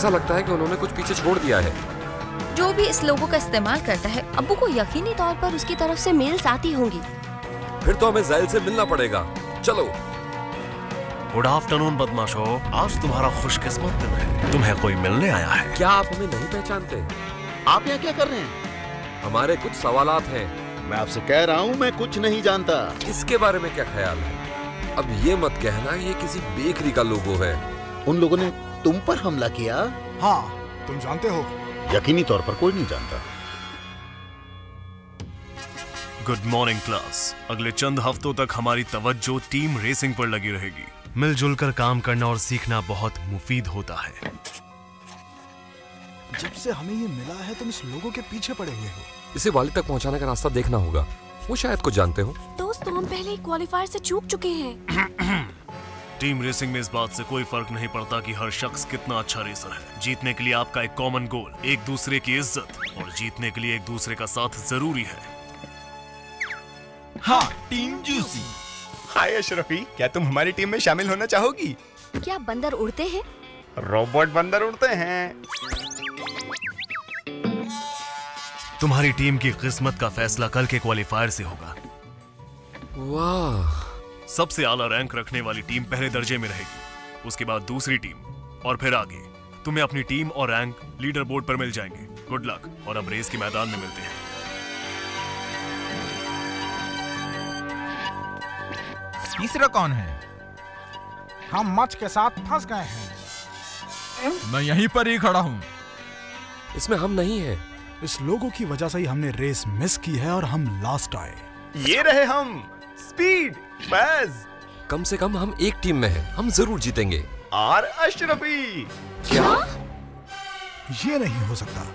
ऐसा लगता है कि उन्होंने कुछ पीछे छोड़ दिया है। जो भी इस लोगो का इस्तेमाल करता है अब्बू को यकीनी तौर पर उसकी तरफ़ से मेल्स आती होंगी। फिर तो हमें जैल से मिलना पड़ेगा। चलो। गुड आफ्टरनून बदमाशो आज तुम्हारा खुशकिस्मत दिन है। तुम्हें कोई मिलने आया है? क्या आप हमें नहीं पहचानते? आप यहाँ क्या कर रहे हैं? हमारे कुछ सवाल हैं। मैं आपसे कह रहा हूँ मैं कुछ नहीं जानता। इसके बारे में क्या ख्याल है? अब ये मत कहना ये किसी बेकरी का लोगो है। उन लोगों ने तुम पर हमला किया? हाँ तुम जानते हो। यकीनी तौर पर कोई नहीं जानता। गुड मॉर्निंग क्लास अगले चंद हफ्तों तक हमारी तवज्जो टीम रेसिंग पर लगी रहेगी। मिलजुल कर काम करना और सीखना बहुत मुफीद होता है। जब से हमें ये मिला है तुम इस लोगों के पीछे पड़े हुए हो। इसे वाली तक पहुँचाने का रास्ता देखना होगा। वो शायद कुछ जानते हो। दोस्त तो हम पहले ही क्वालिफायर से चूक चुके हैं। टीम रेसिंग में इस बात से कोई फ़र्क नहीं पड़ता कि हर शख्स कितना अच्छा रेसर है। जीतने के लिए आपका एक कॉमन गोल एक दूसरे की इज़्ज़त और जीतने के लिए एक दूसरे का साथ ज़रूरी है। हाँ टीम जूसी। हाय अशरफी क्या तुम हमारी टीम में शामिल होना चाहोगी? क्या बंदर उड़ते हैं? रोबोट बंदर उड़ते हैं। तुम्हारी टीम की किस्मत का फैसला कल के क्वालिफायर से होगा। वाह सबसे आला रैंक रखने वाली टीम पहले दर्जे में रहेगी। उसके बाद दूसरी टीम और फिर आगे। तुम्हें अपनी टीम और रैंक लीडर बोर्ड पर मिल जाएँगे। गुड लक और अब रेस के मैदान में मिलते हैं। तीसरा कौन है? हम मच के साथ फंस गए हैं। मैं यहीं पर ही खड़ा हूँ। इसमें हम नहीं है। इस लोगों की वजह से ही हमने रेस मिस की है और हम लास्ट आए। ये रहे हम स्पीड। फैज। कम से कम हम एक टीम में हैं। हम ज़रूर जीतेंगे। और अशरफी। क्या? ये नहीं हो सकता।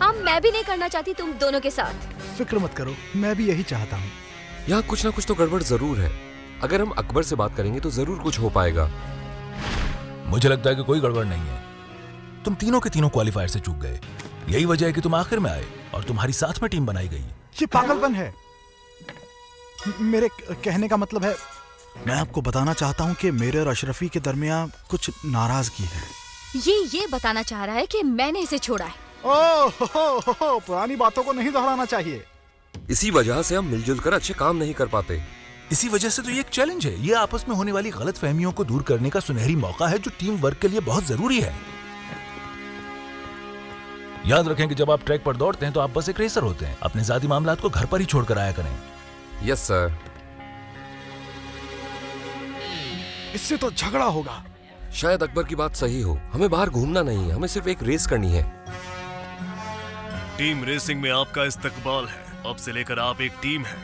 हाँ मैं भी नहीं करना चाहती तुम दोनों के साथ। फ़िक्र मत करो मैं भी यही चाहता हूँ। यहाँ कुछ ना कुछ तो गड़बड़ ज़रूर है। अगर हम अकबर से बात करेंगे तो ज़रूर कुछ हो पाएगा। मुझे लगता है कि कोई गड़बड़ नहीं है। तुम तीनों के तीनों क्वालिफायर से चूक गए। यही वजह है कि तुम आखिर में आए और तुम्हारी साथ में टीम बनाई गई। ये पागलपन है। मेरे कहने का मतलब है मैं आपको बताना चाहता हूँ कि मेरे और अशरफी के दरमियान कुछ नाराज़गी है। ये ये बताना चाह रहा है कि मैंने इसे छोड़ा है। ओह हो, हो, हो, हो, पुरानी बातों को नहीं दोहराना चाहिए। इसी वजह से हम मिलजुल कर अच्छे काम नहीं कर पाते। इसी वजह से तो ये एक चैलेंज है। ये आपस में होने वाली गलत फहमियों को दूर करने का सुनहरी मौका है जो टीम वर्क के लिए बहुत ज़रूरी है। याद रखें कि जब आप ट्रैक पर दौड़ते हैं तो आप बस एक रेसर होते हैं। अपने जाती मामला को घर पर ही छोड़कर आया करें। यस सर इससे तो झगड़ा होगा। शायद अकबर की बात सही हो। हमें बाहर घूमना नहीं है। हमें सिर्फ़ एक रेस करनी है। टीम रेसिंग में आपका इस्तकबाल है। अब से लेकर आप एक टीम है।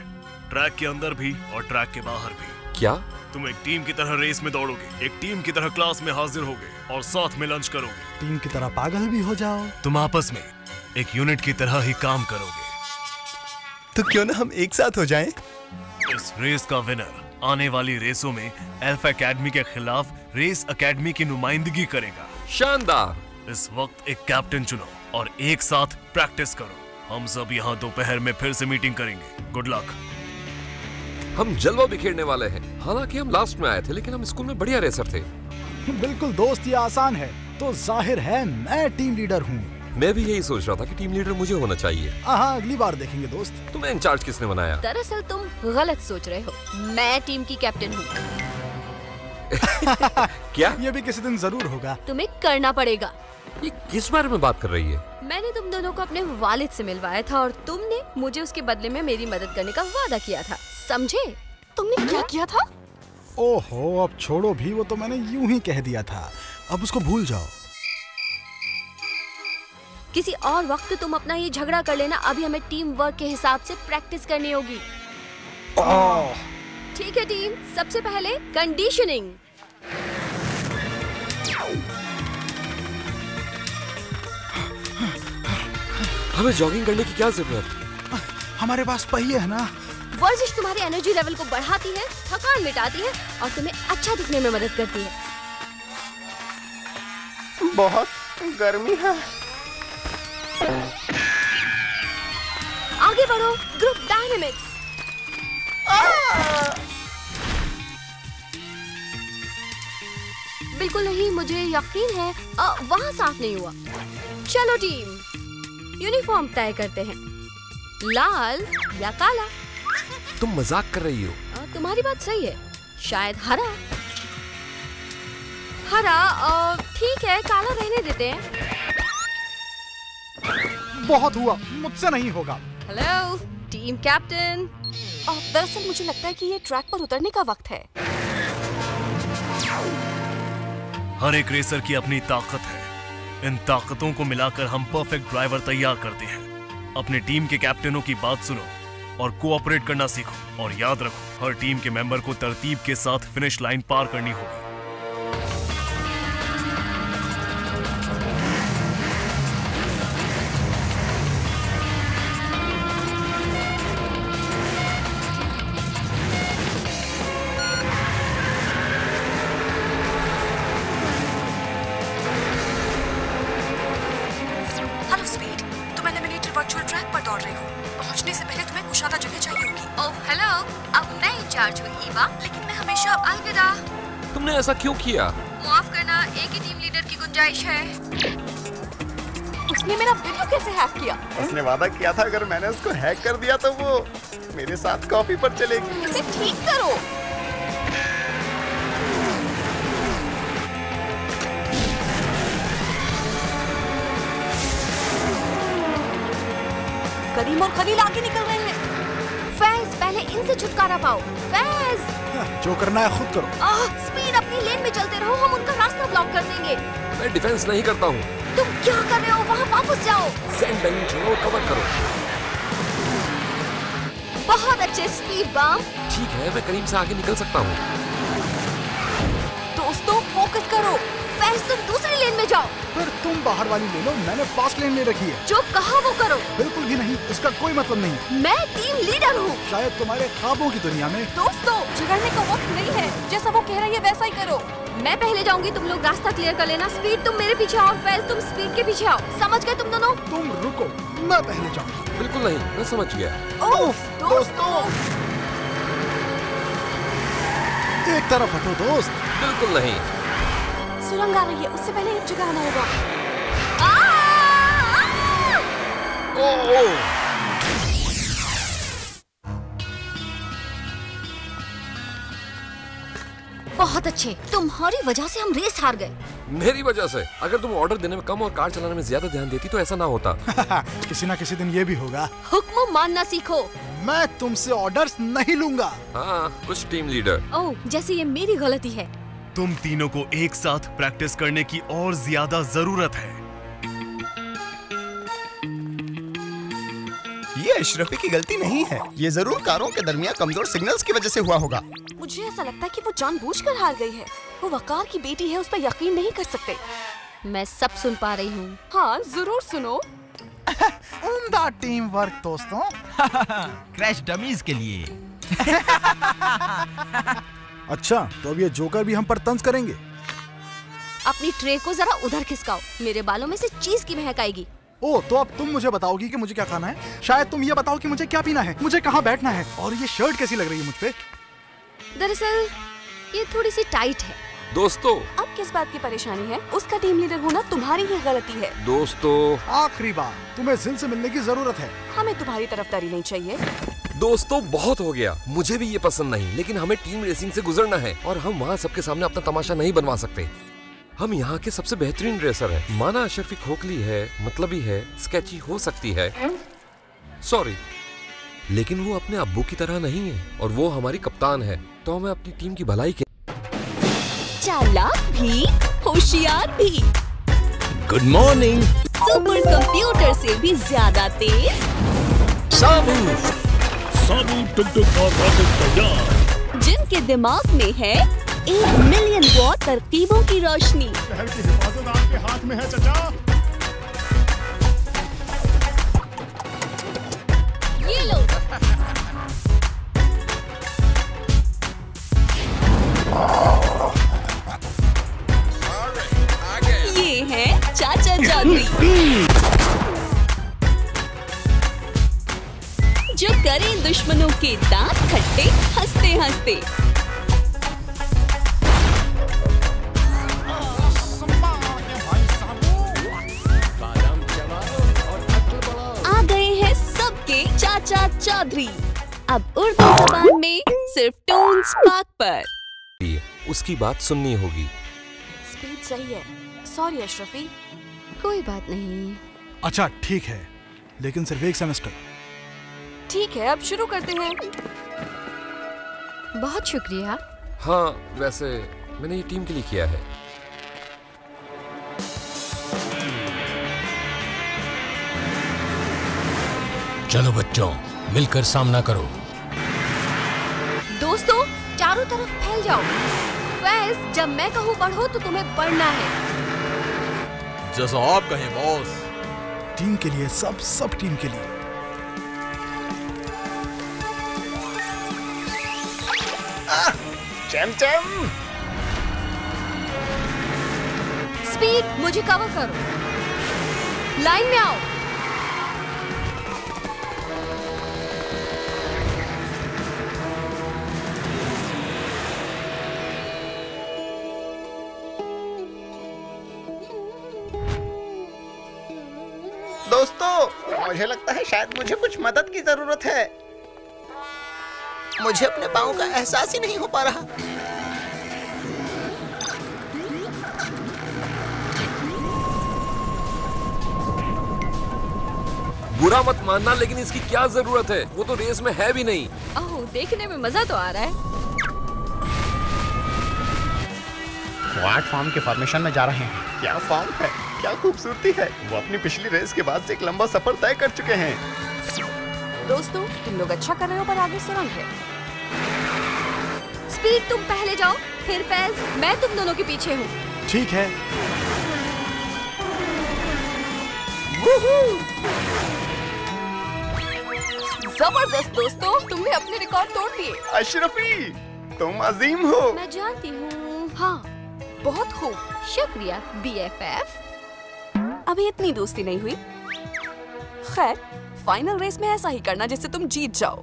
ट्रैक के अंदर भी और ट्रैक के बाहर भी। क्या? तुम एक टीम की तरह रेस में दौड़ोगे। एक टीम की तरह क्लास में हाजिर होगे और साथ में लंच करोगे। टीम की तरह पागल भी हो जाओ। तुम आपस में एक यूनिट की तरह ही काम करोगे। तो क्यों ना हम एक साथ हो जाएँ? इस रेस का विनर आने वाली रेसों में एल्फा एकेडमी के खिलाफ रेस एकेडमी की नुमाइंदगी करेगा। शानदार। इस वक्त एक कैप्टन चुनो और एक साथ प्रैक्टिस करो। हम सब यहाँ दोपहर में फिर से मीटिंग करेंगे। गुड लक हम जलवा बिखेरने वाले हैं। हालाँकि हम लास्ट में आए थे लेकिन हम स्कूल में बढ़िया रेसर थे। बिल्कुल दोस्त ये आसान है। तो ज़ाहिर है मैं टीम लीडर हूँ। मैं भी यही सोच रहा था कि टीम लीडर मुझे होना चाहिए। हाँ अगली बार देखेंगे दोस्त। तुम्हें इंचार्ज किसने बनाया? दरअसल तुम गलत सोच रहे हो। मैं टीम की कैप्टन हूँ। क्या? ये भी किसी दिन ज़रूर होगा। तुम्हें करना पड़ेगा। ये किस बारे में बात कर रही है? मैंने तुम दोनों को अपने वालिद से मिलवाया था और तुमने मुझे उसके बदले में मेरी मदद करने का वादा किया था। समझे? तुमने क्या किया था? ओहो अब छोड़ो भी वो तो मैंने यूँ ही कह दिया था। अब उसको भूल जाओ। किसी और वक्त तुम अपना ये झगड़ा कर लेना। अभी हमें टीम वर्क के हिसाब से प्रैक्टिस करनी होगी। ठीक है टीम सबसे पहले कंडीशनिंग हमें जॉगिंग करने की क्या ज़रूरत? हमारे पास पहिए है ना। वर्जिश तुम्हारे एनर्जी लेवल को बढ़ाती है थकान मिटाती है और तुम्हें अच्छा दिखने में मदद करती है। बहुत गर्मी है। आगे बढ़ो ग्रुप डायनेमिक्स बिल्कुल नहीं मुझे यकीन है वहाँ साफ़ नहीं हुआ। चलो टीम यूनिफॉर्म तय करते हैं। लाल या काला? तुम मज़ाक कर रही हो। तुम्हारी बात सही है शायद हरा। हरा ठीक है काला रहने देते हैं। बहुत हुआ मुझसे नहीं होगा। हेलो टीम कैप्टन दरअसल मुझे लगता है कि ये ट्रैक पर उतरने का वक्त है। हर एक रेसर की अपनी ताकत है। इन ताकतों को मिलाकर हम परफेक्ट ड्राइवर तैयार करते हैं। अपने टीम के कैप्टनों की बात सुनो और कोऑपरेट करना सीखो। और याद रखो हर टीम के मेंबर को तरतीब के साथ फिनिश लाइन पार करनी होगी। ऐसा क्यों किया? माफ़ करना एक ही टीम लीडर की गुंजाइश है। उसने मेरा वीडियो कैसे हैक किया? उसने वादा किया था अगर मैंने उसको हैक कर दिया तो वो मेरे साथ कॉफ़ी पर चलेगी। इसे ठीक करो। करीम और खलील आगे निकल रहे हैं। फैज पहले इनसे छुटकारा पाओ। फैज! जो करना है खुद करो। आह, अपनी लेन में चलते रहो हम उनका रास्ता ब्लॉक कर देंगे। मैं डिफेंस नहीं करता हूँ। तुम क्या कर रहे हो? वहाँ वापस जाओ। छोड़ो चुनो कवर करो। बहुत अच्छे स्पीड बम ठीक है मैं करीब से आगे निकल सकता हूँ। दोस्तों फोकस करो। फैस तुम दूसरी जाओ। फिर तुम बाहर वाली ले लो मैंने फास्ट लेन ले रखी है। जो कहा वो करो। बिल्कुल भी नहीं इसका कोई मतलब नहीं। मैं टीम लीडर हूँ। शायद तुम्हारे ख्वाबों की दुनिया में। दोस्तों झगड़ने का वक्त नहीं है। जैसा वो कह रही है वैसा ही करो। मैं पहले जाऊँगी तुम लोग रास्ता क्लियर कर लेना। स्पीड तुम मेरे पीछे आओ फैज तुम स्पीड के पीछे आओ। समझ गए तुम दोनों? तुम रुको मैं पहले जाऊँगा। बिल्कुल नहीं मैं समझ गया। ओफ दोस्तों। एक तरफ़ हटो दोस्त। बिल्कुल नहीं सुरंग आ रही है उससे पहले एक जगह आना होगा ओ, ओ, बहुत अच्छे। तुम्हारी वजह से हम रेस हार गए। मेरी वजह से? अगर तुम ऑर्डर देने में कम और कार चलाने में ज़्यादा ध्यान देती तो ऐसा ना होता। किसी ना किसी दिन ये भी होगा। हुक्म मानना सीखो। मैं तुमसे ऑर्डर्स नहीं लूँगा। हाँ कुछ टीम लीडर। ओह जैसे ये मेरी गलती है। तुम तीनों को एक साथ प्रैक्टिस करने की और ज़्यादा ज़रूरत है। ये अशरफी की गलती नहीं है। ये ज़रूर कारों के दरमियान कमज़ोर सिग्नल्स की वजह से हुआ होगा। मुझे ऐसा लगता है कि वो जानबूझकर हार गई है। वो वकार की बेटी है उस पर यकीन नहीं कर सकते। मैं सब सुन पा रही हूँ। हाँ ज़रूर सुनो। उम्दा टीम वर्क दोस्तों। क्रैश डमीज के लिए। अच्छा तो अब ये जोकर भी हम पर तंज करेंगे। अपनी ट्रे को जरा उधर खिसकाओ मेरे बालों में से चीज़ की महक आएगी। ओ तो अब तुम मुझे बताओगी कि मुझे क्या खाना है? शायद तुम ये बताओ कि मुझे क्या पीना है? मुझे कहाँ बैठना है? और ये शर्ट कैसी लग रही है मुझ पे? दरअसल ये थोड़ी सी टाइट है। दोस्तों। अब किस बात की परेशानी है? उसका टीम लीडर होना तुम्हारी ही गलती है। दोस्तों। आखिरी बार तुम्हें जिल से मिलने की ज़रूरत है। हमें तुम्हारी तरफदारी नहीं चाहिए। दोस्तों बहुत हो गया। मुझे भी ये पसंद नहीं लेकिन हमें टीम रेसिंग से गुजरना है और हम वहाँ सबके सामने अपना तमाशा नहीं बनवा सकते। हम यहाँ के सबसे बेहतरीन रेसर हैं। माना अशरफी खोखली है मतलबी है स्केची हो सकती है। सॉरी लेकिन वो अपने अब्बू की तरह नहीं है और वो हमारी कप्तान है। तो हमें अपनी टीम की भलाई के चालाक भी होशियार भी। गुड मॉर्निंग सुपर कंप्यूटर से भी ज़्यादा तेज। जिनके दिमाग में है एक मिलियन वॉट तरकीबों की रोशनी। शहर की हिफाजत आपके हाथ में है चचा। ये लो। ये है चाचा जादुई दुश्मनों के दांत खट्टे हँसते हँसते। आ गए हैं सबके चाचा चौधरी। अब उर्दू जबान में सिर्फ़ टोन स्पार्क पर। उसकी बात सुननी होगी। स्पीड सही है। सॉरी अशरफी। कोई बात नहीं। अच्छा ठीक है। लेकिन सिर्फ़ एक सेमेस्टर। ठीक है अब शुरू करते हैं। बहुत शुक्रिया। हाँ वैसे मैंने ये टीम के लिए किया है। चलो बच्चों मिलकर सामना करो। दोस्तों चारों तरफ़ फैल जाओ। फैज जब मैं कहूँ बढ़ो तो तुम्हें बढ़ना है। जैसा आप कहें बॉस। टीम के लिए सब सब टीम के लिए। चमचम स्पीड मुझे कवर करो। लाइन में आओ। दोस्तों मुझे लगता है शायद मुझे कुछ मदद की ज़रूरत है। मुझे अपने पाँव का एहसास ही नहीं हो पा रहा। बुरा मत मानना लेकिन इसकी क्या ज़रूरत है? वो तो रेस में है भी नहीं। ओह देखने में मज़ा तो आ रहा है। फॉर्म के फॉर्मेशन में जा रहे हैं। क्या फॉर्म है? क्या खूबसूरती है? वो अपनी पिछली रेस के बाद से एक लंबा सफ़र तय कर चुके हैं। दोस्तों तुम लोग अच्छा कर रहे हो पर आगे सुरंग है। स्पीड तुम पहले जाओ फिर फैज मैं तुम दोनों के पीछे हूँ। ठीक है। ज़बरदस्त दोस्तों तुमने अपने रिकॉर्ड तोड़ दिए। अशरफी तुम अजीम हो। मैं जानती हूँ। हाँ बहुत खूब। शुक्रिया बी एफ़ एफ़ अभी इतनी दोस्ती नहीं हुई। खैर फाइनल रेस में ऐसा ही करना जिससे तुम जीत जाओ।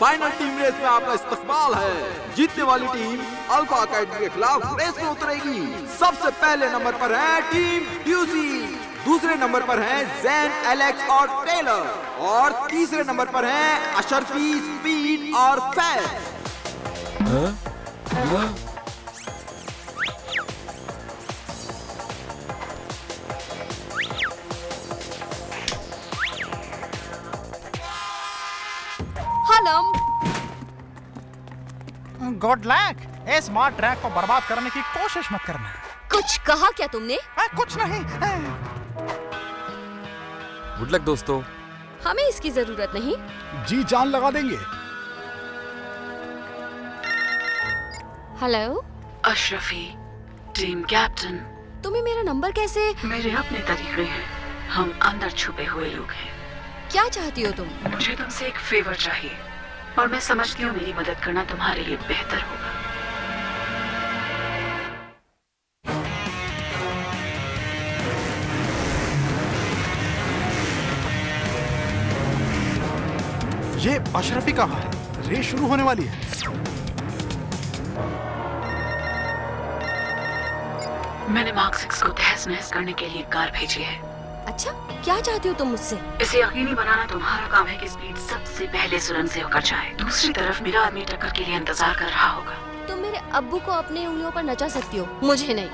फाइनल टीम रेस में आपका इस्तकबाल है। जीतने वाली टीम अल्फ़ा अकेडमी के खिलाफ रेस में उतरेगी। सबसे पहले नंबर पर है टीम ड्यूसी दूसरे नंबर पर हैं जैन एलेक्स और टेलर और तीसरे नंबर पर हैं अशरफी स्पीड और फैज हलम गुड लक इस स्मार्ट ट्रैक को बर्बाद करने की कोशिश मत करना। कुछ कहा क्या तुमने? आ, कुछ नहीं। गुड लक दोस्तों। हमें इसकी ज़रूरत नहीं। जी जान लगा देंगे। हेलो अशरफी टीम कैप्टन तुम्हें मेरा नंबर कैसे? मेरे अपने तरीके हैं। हम अंदर छुपे हुए लोग हैं। क्या चाहती हो तुम? मुझे तुमसे एक फेवर चाहिए। और मैं समझती हूँ मेरी मदद करना तुम्हारे लिए बेहतर होगा। ये अशरफी कहाँ है? रेस शुरू होने वाली है। मैंने मार्क सिक्स को तहस नहस करने के लिए कार भेजी है। अच्छा क्या चाहती हो तुम मुझसे? इसे यकीनी बनाना तुम्हारा काम है कि स्पीड सबसे पहले सुरंग से होकर जाए। दूसरी तरफ़ मेरा आदमी टक्कर के लिए इंतज़ार कर रहा होगा। तुम मेरे अब्बू को अपने उंगलियों पर नचा सकती हो। मुझे नहीं।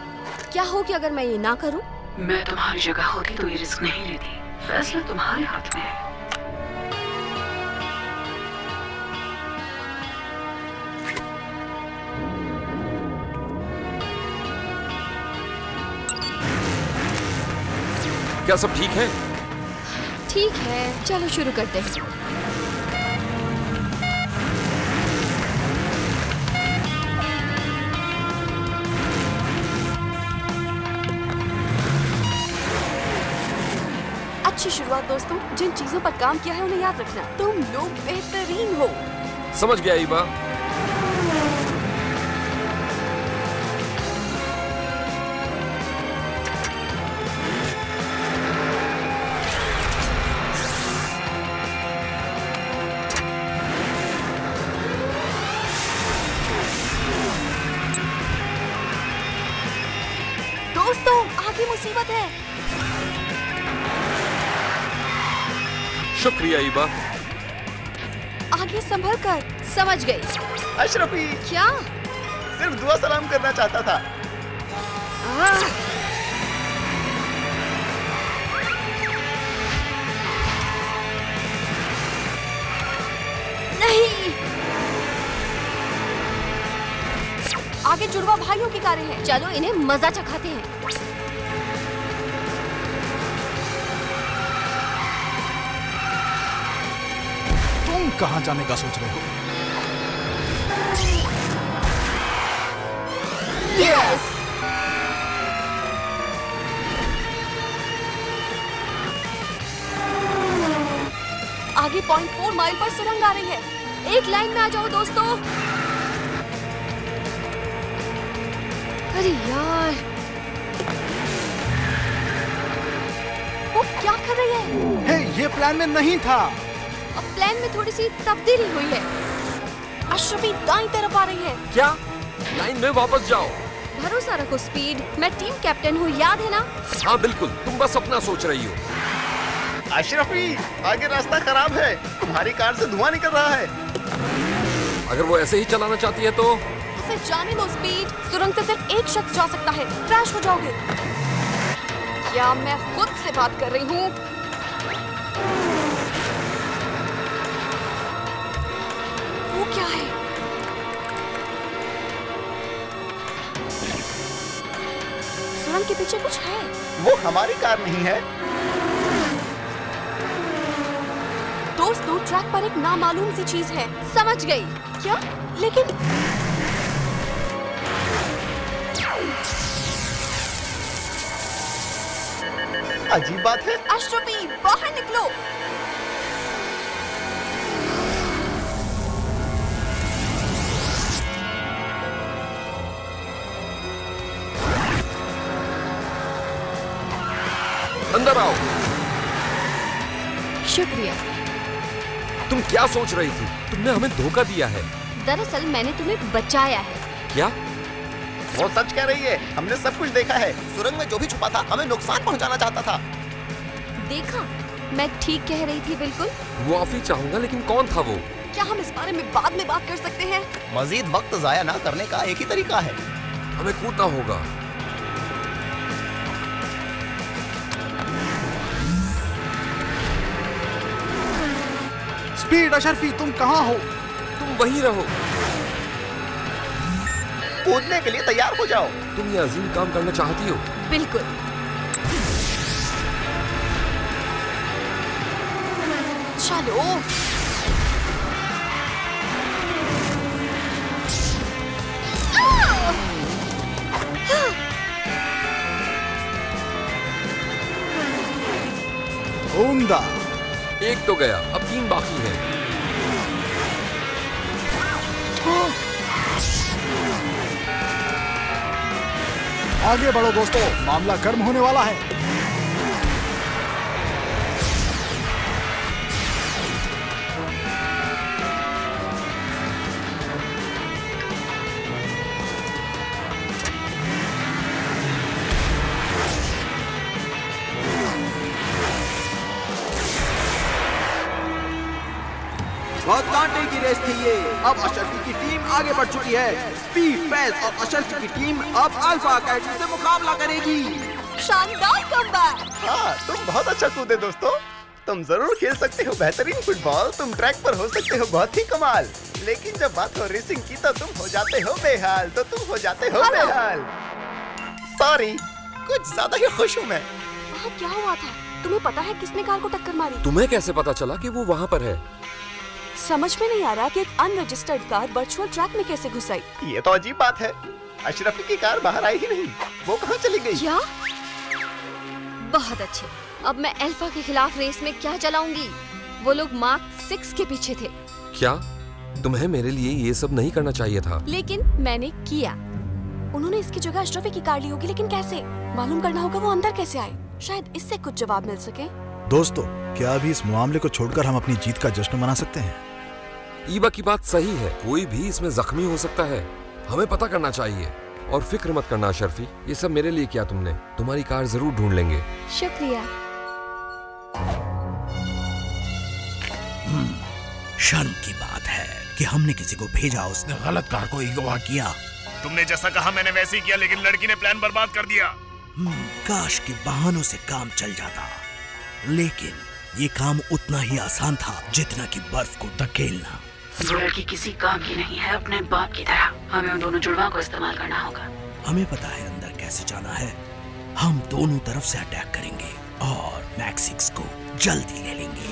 क्या हो कि अगर मैं ये ना करूँ? मैं तुम्हारी जगह होती तो ये रिस्क नहीं लेती। फैसला तुम्हारे हाथ में है। क्या सब ठीक है? ठीक है चलो शुरू करते हैं। अच्छी शुरुआत दोस्तों, जिन चीज़ों पर काम किया है उन्हें याद रखना। तुम लोग बेहतरीन हो। समझ गया शुक्रिया ईबा आगे संभल कर। समझ गई। अशरफी। क्या? सिर्फ़ दुआ सलाम करना चाहता था। नहीं। आगे जुड़वा भाइयों की कारें हैं। चलो इन्हें मज़ा चखाते हैं। कहाँ जाने का सोच रहे हो? यस आगे पॉइंट फोर माइल पर सुरंग आ रही है। एक लाइन में आ जाओ दोस्तों। अरे यार। वो क्या कर रही है? हे ये प्लान में नहीं था। अब प्लान में थोड़ी सी तब्दीली हुई है। अशरफी दाई तरफ़ आ रही है। क्या? लाइन में वापस जाओ। भरोसा रखो स्पीड मैं टीम कैप्टन हूँ याद है ना? हाँ बिल्कुल। तुम बस अपना सोच रही हो। अशरफी आगे रास्ता खराब है। तुम्हारी कार से धुआँ निकल रहा है। अगर वो ऐसे ही चलाना चाहती है तो? उसे जाने दो स्पीड सुरंग से सिर्फ़ एक शख्स जा सकता है। क्रैश हो जाओगे। क्या मैं खुद से बात कर रही हूँ? क्या है? सुरंग के पीछे कुछ है? वो हमारी कार नहीं है। दोस्तों ट्रैक पर एक नामालूम सी चीज़ है। समझ गई। क्या? लेकिन अजीब बात है। अशरफी बाहर निकलो। अंदर आओ। शुक्रिया। तुम क्या सोच रही थी? तुमने हमें धोखा दिया है। दरअसल मैंने तुम्हें बचाया है। क्या? वो सच कह रही है। हमने सब कुछ देखा है। सुरंग में जो भी छुपा था हमें नुकसान पहुंचाना चाहता था। देखा? मैं ठीक कह रही थी बिल्कुल। मुआफी चाहूँगा लेकिन कौन था वो? क्या हम इस बारे में बाद में बात कर सकते हैं? मजीद वक्त जाया ना करने का एक ही तरीका है। हमें कूदना होगा। स्पीड अशरफी तुम कहाँ हो? तुम वहीं रहो। कूदने के लिए तैयार हो जाओ। तुम ये अजीम काम करना चाहती हो? बिल्कुल। चलो। उम्दा। एक तो गया। तीन बाकी है आगे बढ़ो दोस्तों मामला गर्म होने वाला है। रेस थी ये अब अशरफी की टीम आगे बढ़ चुकी है। स्पीड फैज और अशरफी की टीम अब अल्फ़ा अकेडमी से मुकाबला करेगी। शानदार कमबैक हाँ तुम बहुत अच्छा कूदे दोस्तों। तुम ज़रूर खेल सकते हो बेहतरीन फुटबॉल तुम ट्रैक पर हो सकते हो बहुत ही कमाल। लेकिन जब बात हो रेसिंग की तो तुम हो जाते हो बेहाल। तो तुम हो जाते हो बेहाल। सॉरी कुछ ज़्यादा ही खुश हूँ मैं। वहाँ क्या हुआ था? तुम्हें पता है किसने कार को टक्कर मारी? तुम्हें कैसे पता चला कि वो वहाँ पर है? समझ में नहीं आ रहा कि एक अनरजिस्टर्ड कार वर्चुअल ट्रैक में कैसे घुस आई ये तो अजीब बात है। अशरफी की कार बाहर आई ही नहीं। वो कहाँ चली गई? क्या? बहुत अच्छे। अब मैं अल्फ़ा के खिलाफ रेस में क्या चलाऊँगी वो लोग मार्क सिक्स के पीछे थे। क्या? तुम्हें मेरे लिए ये सब नहीं करना चाहिए था? लेकिन मैंने किया। उन्होंने इसकी जगह अशरफी की कार ली होगी लेकिन कैसे? मालूम करना होगा वो अंदर कैसे आए। शायद इससे कुछ जवाब मिल सके। दोस्तों क्या अभी इस मामले को छोड़कर हम अपनी जीत का जश्न मना सकते हैं? ईबा की बात सही है। कोई भी इसमें जख्मी हो सकता है। हमें पता करना चाहिए। और फ़िक्र मत करना शर्फी। ये सब मेरे लिए किया तुमने। तुम्हारी कार ज़रूर ढूंढ लेंगे। शुक्रिया। शर्म की बात है कि हमने किसी को भेजा उसने गलत कार को अगवा किया। तुमने जैसा कहा मैंने वैसे ही किया लेकिन लड़की ने प्लान बर्बाद कर दिया। हम्म, काश के बहानों से काम चल जाता। लेकिन ये काम उतना ही आसान था जितना कि बर्फ़ को धकेलना। वो लड़की किसी काम की नहीं है, अपने बाप की तरह। हमें उन दोनों जुड़वा को इस्तेमाल करना होगा। हमें पता है अंदर कैसे जाना है। हम दोनों तरफ़ से अटैक करेंगे और मैक्सिक्स को जल्दी ले लेंगे।